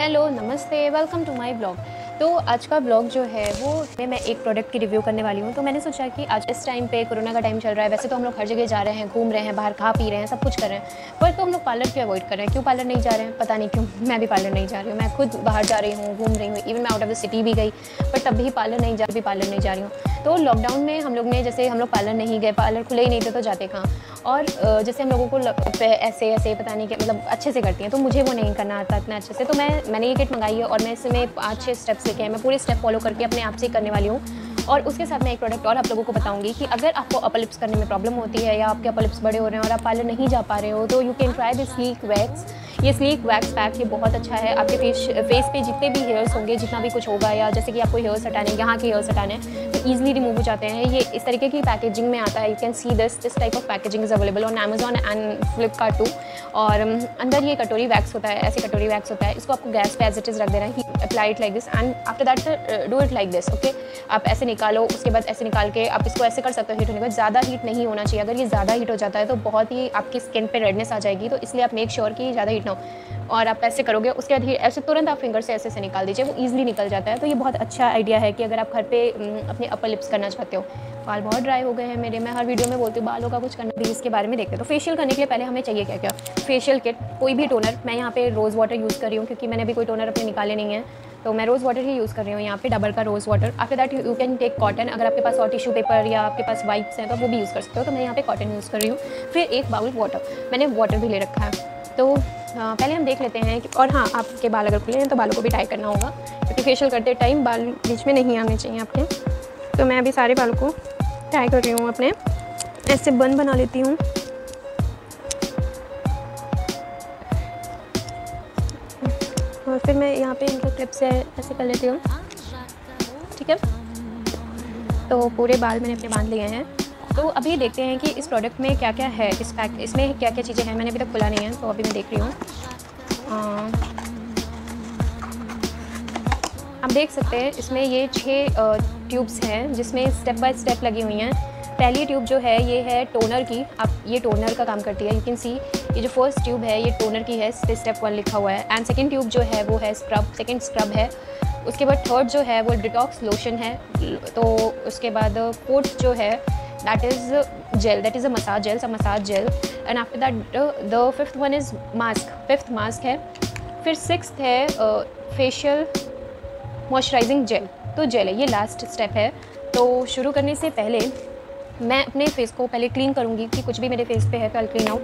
Hello नमस्ते welcome to my blog तो आज का ब्लॉग जो है, वो मैं एक प्रोडक्ट की रिव्यू करने वाली हूँ। तो मैंने सोचा कि आज इस टाइम पे कोरोना का टाइम चल रहा है, वैसे तो हम लोग हर जगह जा रहे हैं, घूम रहे हैं, बाहर खा पी रहे हैं, सब कुछ कर रहे हैं। पर तो हम लोग पार्लर क्यों अवॉइड कर रहे हैं। क्यों पार्लर नहीं जा रहे हैं? पता नहीं क्यों, मैं भी पार्लर नहीं जा रही हूँ। मैं खुद बाहर जा रही हूँ, घूम रही हूँ इवन मैं आउट ऑफ़ द सिटी भी गई पर तब भी पार्लर नहीं जा भी पार्लर नहीं जा रही हूँ। तो लॉकडाउन में हम लोग ने जैसे हम लोग पार्लर नहीं गए पार्लर खुले ही नहीं थे तो जाते कहाँ? और जैसे हम लोगों को ऐसे ऐसे पता नहीं क्या मतलब अच्छे से करती हैं तो मुझे वो नहीं करना आता इतना अच्छे से। तो मैं, मैंने ये किट मंगाई है और मैं इसमें पाँच छः स्टेप्स लिखे हैं, मैं पूरे स्टेप फॉलो करके अपने आप से करने वाली हूँ। और उसके साथ मैं एक प्रोडक्ट और आप लोगों को बताऊँगी कि अगर आपको अपर लिप्स करने में प्रॉब्लम होती है या आपके अपर लिप्स बड़े हो रहे हैं और आप पार्लर नहीं जा पा रहे हो तो you can try this sleek wax ये स्लीक वैक्स पैक ये बहुत अच्छा है। आपके फेस फेस पे जितने भी हेयर्स होंगे जितना भी कुछ होगा या जैसे कि आपको हेयर्स हटाने यहाँ के हेयर्स हटाने तो ईजिली रिमूव हो जाते हैं। ये इस तरीके की पैकेजिंग में आता है। You can see this this type of packaging is available on Amazon and Flipkart too और um, अंदर ये कटोरी वैक्स होता है ऐसे कटोरी वैक्स होता है। इसको आपको गैस पे एज इट इज़ रख देना है। Apply it like this and after that do it like this okay आप ऐसे निकालो, उसके बाद ऐसे निकाल के आप इसको ऐसे कर सकते हो हीट होने के बाद। ज़्यादा हीट नहीं होना चाहिए। अगर ये ज़्यादा हीट हो जाता है तो बहुत ही आपकी स्किन पे रेडनेस आ जाएगी तो इसलिए आप मेक श्योर कि ज़्यादा हीट ना हो। और आप ऐसे करोगे, उसके बाद ऐसे तुरंत आप फिंगर से ऐसे से निकाल दीजिए, वो ईजिली निकल जाता है। तो ये बहुत अच्छा आइडिया है कि अगर आप घर पर अपने अपर लिप्स करना चाहते हो। बाल बहुत ड्राई हो गए हैं मेरे, मैं हर वीडियो में बोलती हूँ, बालों का कुछ करना भी इसके बारे में देखते हैं। तो फेशियल करने के लिए पहले हमें चाहिए क्या क्या फेशियल किट कोई भी टोनर मैं यहाँ पे रोज़ वाटर यूज़ कर रही हूँ, क्योंकि मैंने अभी कोई टोनर अपने निकाले नहीं है। तो मैं रोज़ वाटर ही यूज़ कर रही हूँ यहाँ पे डबल का rose water after that you can take cotton अगर आपके पास और टिश्यू पेपर या आपके पास वाइप्स हैं तो वो भी यूज़ कर सकते हो। तो मैं यहाँ पे कॉटन यूज़ कर रही हूँ। फिर एक बाउल वाटर मैंने वाटर भी ले रखा है। तो आ, पहले हम देख लेते हैं और हाँ आपके बाल अगर खुले हैं तो बालों को भी टाई करना होगा। क्योंकि फेशियल करते टाइम बाल बीच में नहीं आने चाहिए आपके। तो मैं अभी सारे बालों को टाई कर रही हूँ अपने। ऐसे बन बना लेती हूँ। और फिर मैं यहाँ पे इनके क्लिप से ऐसे कर लेती हूँ। ठीक है? तो पूरे बाल मैंने अपने बाँध लिए हैं। तो अभी देखते हैं कि इस प्रोडक्ट में क्या क्या है। इस पैक इसमें क्या क्या चीज़ें हैं? मैंने अभी तक खुला नहीं है तो अभी मैं देख रही हूँ। आप देख सकते हैं, इसमें ये छः ट्यूब्स हैं, जिसमें स्टेप बाय स्टेप लगी हुई हैं। पहली ट्यूब जो है, ये है टोनर की। आप, ये टोनर का काम करती है। यू कैन सी ये जो फ़र्स्ट ट्यूब है, ये टोनर की है स्टेप वन लिखा हुआ है। एंड सेकेंड ट्यूब जो है, वो है स्क्रब सेकेंड स्क्रब है। उसके बाद थर्ड जो है, वो डिटॉक्स लोशन है। तो उसके बाद फोर्थ जो है that is gel that is a massage gel a massage gel and after that the fifth one is mask fifth mask है। फिर सिक्स है फेशियल मॉइस्चराइजिंग जेल तो जेल है, ये लास्ट स्टेप है। तो शुरू करने से पहले मैं अपने फेस को पहले क्लीन करूँगी कि कुछ भी मेरे फेस पे है कल क्लीन आउट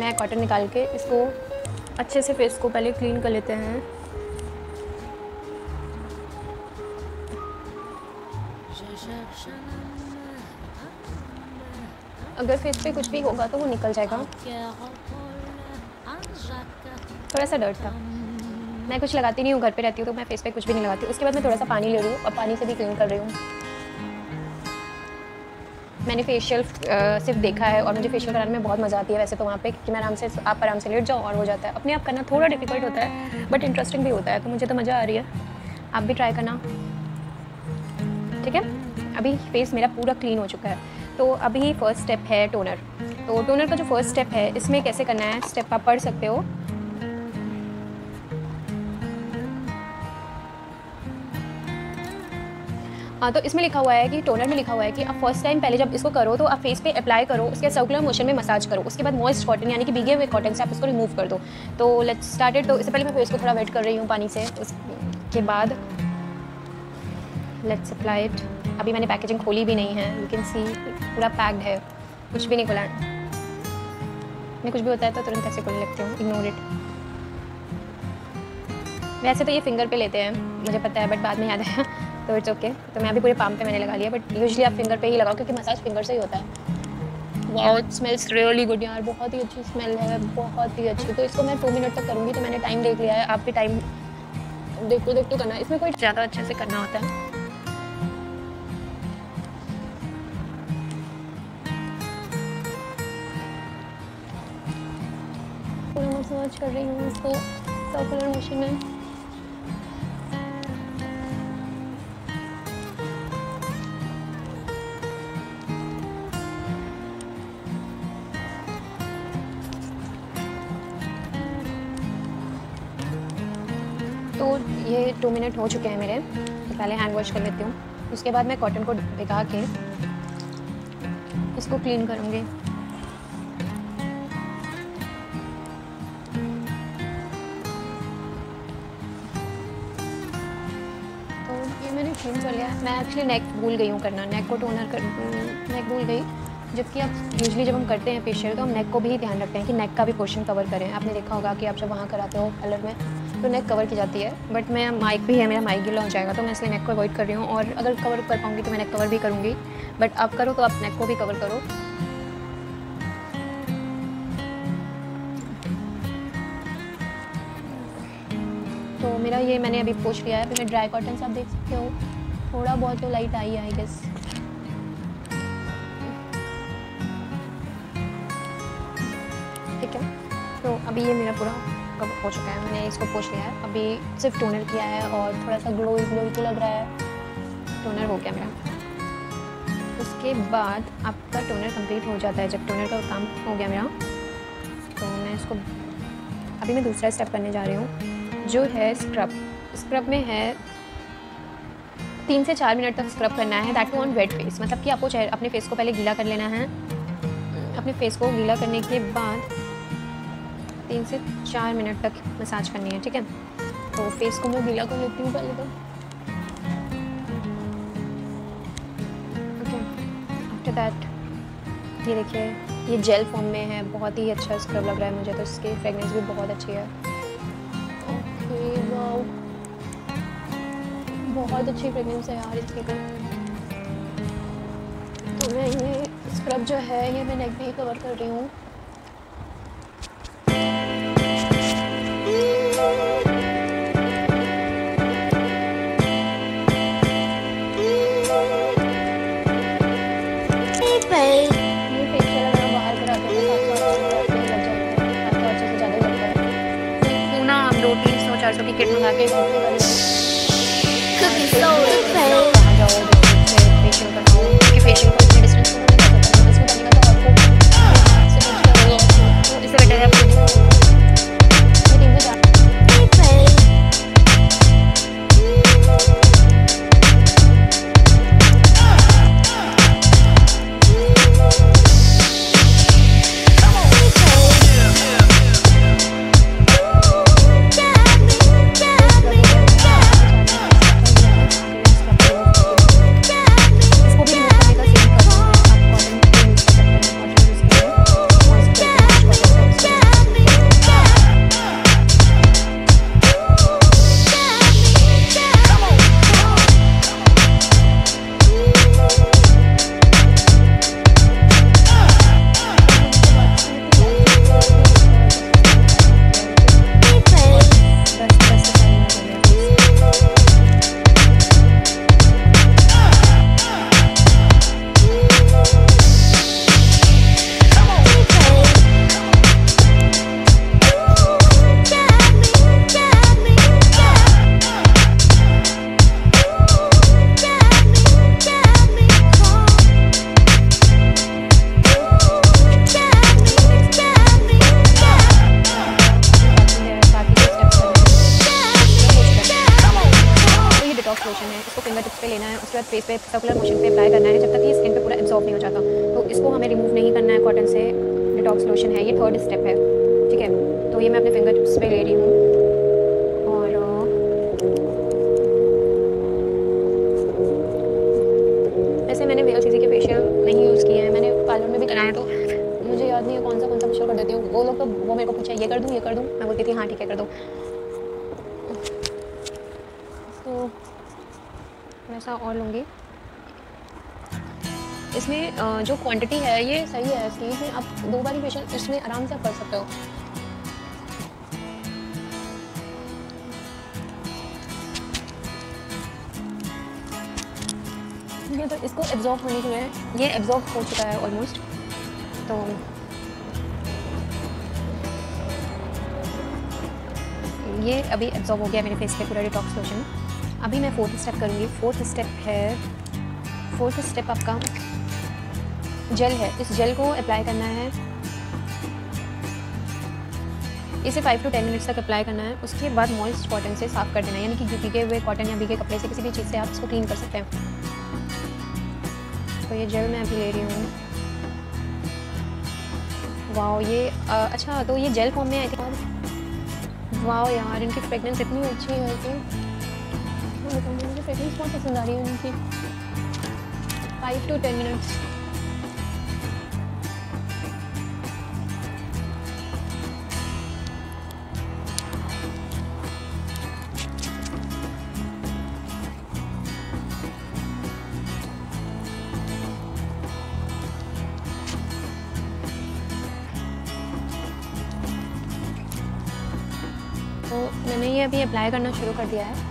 मैं कॉटन निकाल के इसको अच्छे से फेस को पहले क्लीन कर लेते हैं। अगर फेस पे कुछ भी होगा तो वो निकल जाएगा। थोड़ा सा डर था। मैं कुछ लगाती नहीं हूँ, घर पे रहती हूँ तो मैं फेस पे कुछ भी नहीं लगाती उसके बाद मैं थोड़ा सा पानी ले रही हूँ और पानी से भी क्लीन कर रही हूँ। मैंने फेशियल सिर्फ़ देखा है और मुझे फेशियल कराने में बहुत मज़ा आती है वैसे तो वहाँ पे कि मैं आराम से, आप आराम से लेट जाओ और हो जाता है। अपने आप करना थोड़ा डिफ़िकल्ट होता है बट इंटरेस्टिंग भी होता है तो मुझे तो मज़ा आ रही है। आप भी ट्राई करना। ठीक है? अभी फेस मेरा पूरा क्लीन हो चुका है। तो अभी फ़र्स्ट स्टेप है टोनर तो टोनर का जो फ़र्स्ट स्टेप है, इसमें कैसे करना है? स्टेप आप पढ़ सकते हो। हाँ तो इसमें लिखा हुआ है कि टोनर में लिखा हुआ है कि, आप फ़र्स्ट टाइम पहले जब इसको करो तो आप फेस पे अप्लाई करो, उसके सर्कुलर मोशन में मसाज करो, उसके बाद मॉइस्ट कॉटन यानी कि भीगे हुए कॉटन से आप इसको रिमूव कर दो। तो लेट्स स्टार्टेड तो इससे पहले मैं फेस को थोड़ा वेट कर रही हूँ पानी से, उसके बाद लेट्स अप्लाई इट अभी मैंने पैकेजिंग खोली भी नहीं है यू कैन सी पूरा पैक्ड है, कुछ भी नहीं खोला। मैं कुछ भी होता है तो तुरंत ऐसे खोलने लगती हूँ इग्नोर इट वैसे तो ये फिंगर पे लेते हैं, मुझे पता है बट बाद में याद आया। तो इट्स ओके तो मैं अभी पूरे पाम पे मैंने लगा लिया बट यूजली आप फिंगर पे ही लगाओ, क्योंकि मसाज फिंगर से ही होता है। Wow it smells really good यार, बहुत ही अच्छी स्मेल है, बहुत ही अच्छी। तो इसको मैं टू मिनट तक करूँगी तो मैंने टाइम देख लिया है, आप भी टाइम देखो, देख तो करना। इसमें कोई ज़्यादा अच्छे से करना होता है। कर रही हूँ, इसको सर्कुलर मोशन में। टू मिनट हो चुके हैं मेरे तो पहले हैंड वॉश कर लेती हूँ। उसके बाद मैं कॉटन को भिगा के इसको क्लीन करूँगी। क्लीन कर लिया मैं एक्चुअली नेक भूल गई हूँ करना नेक को टोनर कर नेक भूल गई। जबकि आप यूजली जब हम करते हैं फेशियल तो हम नेक को भी ध्यान रखते हैं कि नेक का भी पोर्शन कवर करें। आपने देखा होगा कि आप जब वहाँ कराते हो कलर में तो नेक कवर की जाती है बट मैं माइक भी है मेरा माइक गिला हो जाएगा तो मैं इसलिए नेक को अवॉइड कर रही हूँ, और अगर कवर कर पाऊँगी तो मैं नेक कवर भी करूँगी बट आप करो तो आप नेक को भी कवर करो। तो मेरा ये मैंने अभी पूछ लिया है, फिर मैं ड्राई कॉटन से आप देख सकते हो, थोड़ा बहुत तो लाइट आई आई गेस ठीक है तो अभी ये मेरा पूरा कवर हो चुका है, मैंने इसको पोछ लिया है। अभी सिर्फ़ टोनर किया है और थोड़ा सा ग्लो ग्लो तो लग रहा है। टोनर हो गया मेरा। उसके बाद आपका टोनर कंप्लीट हो जाता है। जब टोनर का काम हो गया मेरा तो मैं इसको अभी मैं दूसरा स्टेप करने जा रही हूँ, जो है स्क्रब स्क्रब में है तीन से चार मिनट तक स्क्रब करना है। दैट ऑन वेट फेस मतलब कि आपको अपने फेस को पहले गीला कर लेना है। अपने फेस को गीला करने के बाद तीन से चार मिनट तक मसाज करनी है, ठीक है? तो फेस को मैं गीला कर लेती हूँ पहले तो। ओके आफ्टर दैट ये देखिए, ये जेल फॉर्म में है, बहुत ही अच्छा स्क्रब लग रहा है मुझे तो इसकी फ्रेगनेंस भी बहुत अच्छी है। ओके वाओ बहुत अच्छी फ्रेगनेंस है यार इसकी तो। तो मैं ये स्क्रब जो है, ये मैं नेक भी कवर कर रही हूँ। Soul कहाँ जाओ फेशियल करवाओ क्योंकि फेशियल डिटॉक्स लोशन है, इसको फिंगर टिप्स पे लेना है, उसके बाद फेस पे सर्कुलर मोशन पे अप्लाई करना है, जब तक ये स्किन पे पूरा एब्जॉर्व नहीं हो जाता। तो इसको हमें रिमूव नहीं करना है कॉटन से डिटॉक्स लोशन है, ये थर्ड स्टेप है, ठीक है? तो ये मैं अपने फिंगर टिप्स पर ले रही हूँ। और थोड़ा सा और लूँगी। इसमें जो क्वांटिटी है, ये सही है इसकी इसमें आप दो बार फेशियल इसमें आराम से कर सकते हो। ये तो इसको एब्जॉर्ब होने के लिए, ये एब्जॉर्ब हो चुका है ऑलमोस्ट तो ये अभी एब्जॉर्ब हो गया मेरे फेस पे पूरा डिटॉक्स लोशन अभी मैं फोर्थ स्टेप करूँगी। फोर्थ स्टेप है फोर्थ स्टेप आपका जेल है। इस जेल को अप्लाई करना है। इसे फाइव टू टेन मिनट्स तक अप्लाई करना है। उसके बाद मॉइस्ट कॉटन से साफ़ कर देना है। यानी कि भीगे हुए कॉटन या भीगे कपड़े से किसी भी चीज़ से आप इसको क्लीन कर सकते हैं। तो ये जेल मैं अभी ले रही हूँ। वाह ये आ, अच्छा तो ये जेल फॉर्म में आई थिंक वाह यार इनकी फ्रेगनेंस इतनी अच्छी है। कि पसंद आ रही है इनकी फाइव टू टेन मिनट्स तो मैंने ये अभी अप्लाई करना शुरू कर दिया है।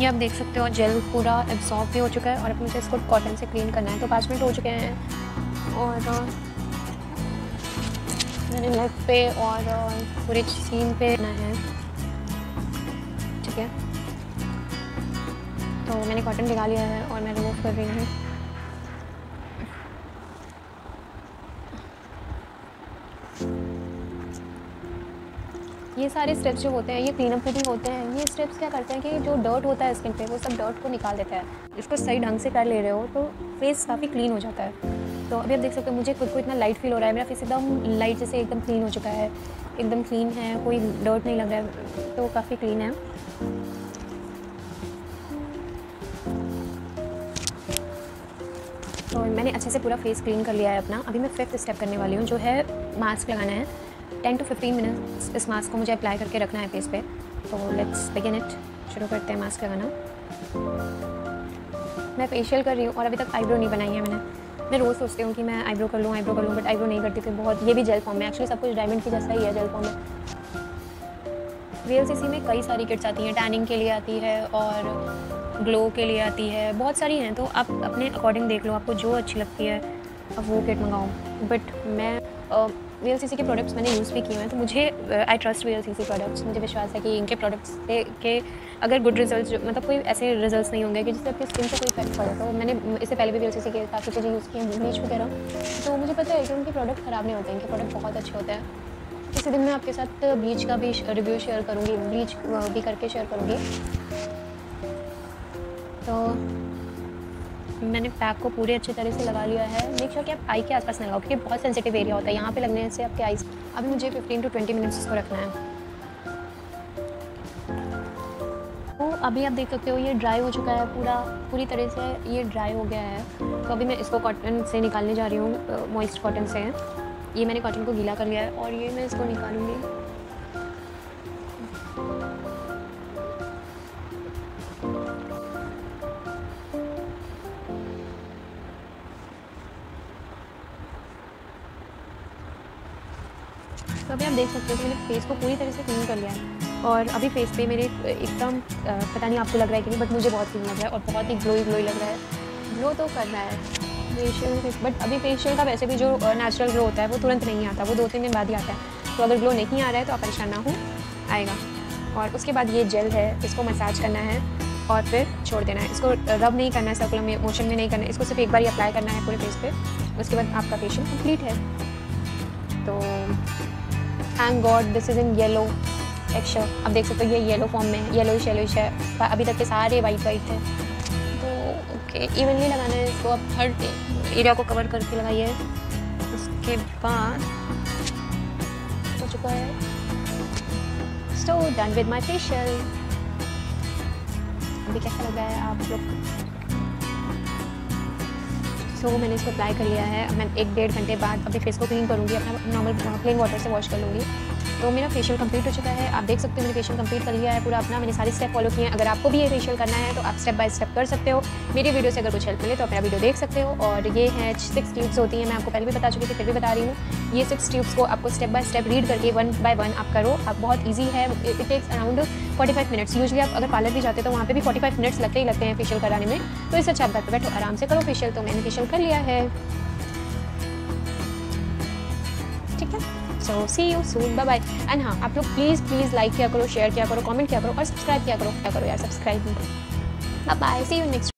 ये आप देख सकते हो जेल पूरा एब्जॉर्ब भी हो चुका है और अब मुझे इसको कॉटन से क्लीन करना है। तो पाँच मिनट हो चुके हैं और मैंने नेक पे और पूरे सीन पे करना है। ठीक है? तो मैंने कॉटन लगा लिया है और मैं रिमूव कर रही हूँ। ये सारे स्टेप्स जो होते हैं, ये क्लीन अप के भी होते हैं। ये स्टेप्स क्या करते हैं कि जो डर्ट होता है स्किन पे, वो सब डर्ट को निकाल देता है। इसको सही ढंग से कर ले रहे हो तो फेस काफ़ी क्लीन हो जाता है। तो अभी आप देख सकते हो, मुझे खुद को इतना लाइट फील हो रहा है। मेरा फेस एकदम लाइट जैसे एकदम क्लीन हो चुका है। एकदम क्लीन है, कोई डर्ट नहीं लग रहा है तो काफ़ी क्लीन है। तो मैंने अच्छे से पूरा फेस क्लीन कर लिया है अपना। अभी मैं फिफ्थ स्टेप करने वाली हूँ, जो है मास्क लगाना है। टेन टू फिफ्टीन मिनट्स इस मास्क को मुझे अप्लाई करके रखना है फेस पे। तो लेट्स बिगिन इट शुरू करते हैं मास्क लगाना। मैं फेशियल कर रही हूँ और अभी तक आईब्रो नहीं बनाई है मैंने। मैं रोज़ सोचती हूँ कि मैं आईब्रो कर लूँ आईब्रो कर लूँ बट आईब्रो नहीं करती थी बहुत। ये भी जेल फॉर्म है एक्चुअली सब कुछ डायमंड की जैसा ही है जेल फॉर्म में। वी में कई सारी किट्स आती हैं। टैनिंग के लिए आती है और ग्लो के लिए आती है। बहुत सारी हैं। तो आप अपने अकॉर्डिंग देख लो। आपको जो अच्छी लगती है अब वो किट मंगाओ। बट मैं वी एल सी सी के प्रोडक्ट्स मैंने यूज़ भी किए हैं तो मुझे आई ट्रस्ट वी प्रोडक्ट्स मुझे विश्वास है कि इनके प्रोडक्ट्स से के अगर गुड रिज़ल्ट मतलब कोई ऐसे रिज़ल्ट नहीं होंगे कि जिससे आपकी स्किन पे कोई इफ़ेक्ट पड़े। तो मैंने इससे पहले भी वी एल सी सी के काफ़ी चीज़ें यूज़ की हैं ब्लीच वगैरह। तो मुझे पता है कि उनके प्रोडक्ट ख़राब नहीं होते, इनके प्रोडक्ट बहुत अच्छे होते हैं। किसी दिन मैं आपके साथ ब्लीच का भी रिव्यू शेयर करूँगी ब्लीच भी करके शेयर करूँगी। तो मैंने पैक को पूरे अच्छे तरह से लगा लिया है। मेक श्योर कि आप आई के आसपास लगाओ, क्योंकि बहुत सेंसिटिव एरिया होता है। यहाँ पे लगने से आपके आईज अभी मुझे 15 टू 20 मिनट्स इसको रखना है। तो अभी आप देख सकते हो, ये ड्राई हो चुका है पूरा, पूरी तरह से ये ड्राई हो गया है। तो अभी मैं इसको कॉटन से निकालने जा रही हूँ मॉइस्ट कॉटन से। ये मैंने कॉटन को गीला कर लिया है और ये मैं इसको निकालूँगी। तो अभी आप देख सकते हो कि मैंने फेस को पूरी तरह से क्लीन कर लिया है। और अभी फेस पे मेरे एकदम पता नहीं आपको लग रहा है कि नहीं बट मुझे बहुत क्लीन लग रहा है और बहुत ही ग्लोई ग्लोई लग रहा है। ग्लो तो कर रहा है फेशियल बट अभी फेशियल का वैसे भी जो नेचुरल ग्लो होता है, वो तुरंत नहीं आता। वो दो तीन दिन बाद ही आता है। तो अगर ग्लो नहीं आ रहा है तो आप परेशान ना हो, आएगा। और उसके बाद ये जेल है, इसको मसाज करना है और फिर छोड़ देना है। इसको रब नहीं करना है सर्कुलर मोशन में नहीं करना है। इसको सिर्फ़ एक बार ही अप्लाई करना है पूरे फेस पे। उसके बाद आपका फेशियल कंप्लीट है। तो thank god this is in yellow एक्शर अब देख सकते हो, ये येलो फॉर्म में येलो येलोइश है। अभी तक के सारे वाइट वाइट थे। तो ओके इवनली लगाना है इसको। अब हर एरिया को कवर करके लगाइए। उसके बाद, हो चुका है। So done with my facial अभी कैसा लगा है आप लोग? सो मैंने इसको अप्लाई कर लिया है। मैं एक डेढ़ घंटे बाद अपने फेस को क्लीन करूँगी, अपना नॉर्मल प्लेन वाटर से वॉश कर लूँगी। तो मेरा फेशियल कंप्लीट हो चुका है। आप देख सकते हो मैंने फेशियल कंप्लीट कर लिया है पूरा अपना। मैंने सारे स्टेप फॉलो किए हैं। अगर आपको भी ये फेशियल करना है तो आप स्टेप बाय स्टेप कर सकते हो। मेरी वीडियो से अगर कुछ हेल्प मिले तो आप मेरा वीडियो देख सकते हो। और ये है सिक्स ट्यूब्स होती हैं। मैं आपको पहले भी बता चुकी थी, फिर भी बता रही हूँ। ये सिक्स ट्यूब्स को आपको स्टेप बाय स्टेप रीड करके वन बाय वन आप करो। आप बहुत ईजी है। It takes around forty five minutes usually आप अगर पार्लर भी जाते तो वहाँ पे भी फोर्टी फाइव मिनट्स लगते ही लगते हैं फेशियल कराने में। तो इससे अच्छा आप घर पर बैठो, आराम से करो फेशियल तो मैंने फेशियल कर लिया है। है so you soon bye bye and हाँ आप लोग प्लीज़ प्लीज़ लाइक किया करो शेयर किया करो कॉमेंट किया करो और सब्सक्राइब किया करो। क्या करो यार subscribe bye bye see you next